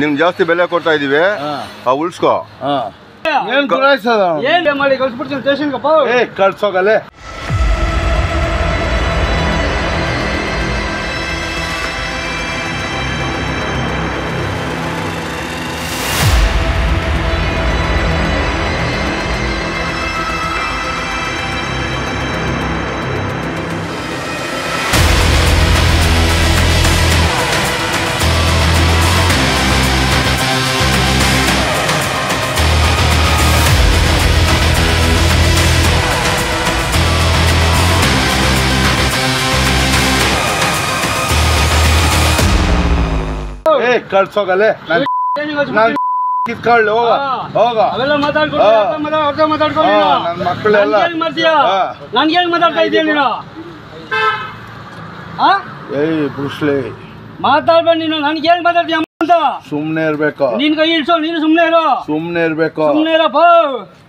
ನಿಮ್ ಜಾಸ್ತಿ ಬೆಲೆ ಕೊಡ್ತಾ ಇದೀವಿ. ಆ ಉಳ್ಸ್ಕೊ. ಏನ್ ಮಾಡಿ ಕಳ್ಸ್ಬಿಡ್ತೀನಿ ಕಳ್ಸೋಗಲ್ಲೇ ಏ ಏ ಕಳ್ಸೋಗಲೆ ನನ್ ನಾನ್ ಕಿತ್ಕೊಳ್ಳಿ ಹೋಗ ಹೋಗ. ಅವೆಲ್ಲ ಮಾತಾಡ್ಕೊಂಡು. ಅರ್ಥ ಅರ್ಥ ಮಾತಾಡ್ಕೊಂಡು ಹಾ, ನೀನು. ನನ್ ಮಕ್ಳೆಲ್ಲ ನನ್ಗೇನ್ ಮಾಡ್ತೀಯ? ಹಾ. ನನ್ಗೇನ್ ಮಾತಾಡ್ತಾ ಇದೀಯ ನೀನು? ಆ? ಏಯ್ ಬುಸ್ಲಿ ಮಾತಾಡ್ಬೇಡ ನೀನು. ಹೆಂಗ್ ಮಾತಾಡ್ತೀಯ ಅಂತ ಸುಮ್ನೆ ಇರ್ಬೇಕು. ನಿನ್ ಕೈ ಇಡ್ಸೋ ನೀನು ಸುಮ್ನೆ ಇರೋ. ಸುಮ್ನೆ ಇರ್ಬೇಕು. ಸುಮ್ನೆ ಇರಪ್ಪ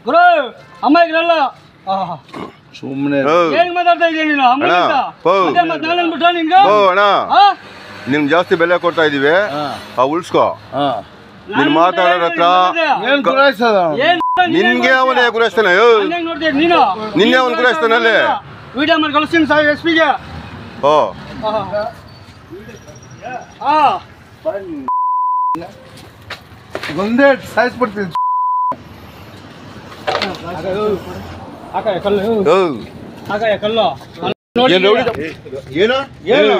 ಗುರು ಅಮ್ಮ ಇರಲ್ಲ ಸುಮ್ನೆ ಹೇಗ್ ಮಾತಾಡ್ತಾ ಇದೀಯ ನೀನು ಅಮ್ಮ. ಮತ್ತೆ ಬಿಟ್ಟ ನಿನ್ಗೆ? ಓ ಅಣ್ಣ ಆ? ನಿಮ್ ಜಾಸ್ತಿ ಬೆಲೆ ಕೊಡ್ತಾ ಇದೀವಿ ಆ ಉಳ್ಸ್ಕೊ. ನೀನ್ ಮಾತಾಡೋರ್ ಹತ್ರ ನಿನ್ಗೆ ಅವನೇ ಗುರಾಯಿಸ್ತಾನೆ ನಿನ್ನೆ ಅವನ್ ಅವ್ನ್ ಗುರಾಯಿಸ್ತಾನಲ್ಲಿ? ವಿಡಿಯೋ ಮಾಡಿ ಕಳಿಸ್ತೀನಿ ಸಾರ್ ಎಸ್ ಪಿಗೆ ಓ ಹಾ. ಒಂದೇ ಸಾಯಿಸ್ಬಿಡ್ತೀನಿ. ಹಾಕ ಕಲ್ಲು. ಹಾಕ ಕಲ್ಲು. ಏನ? ಏನು?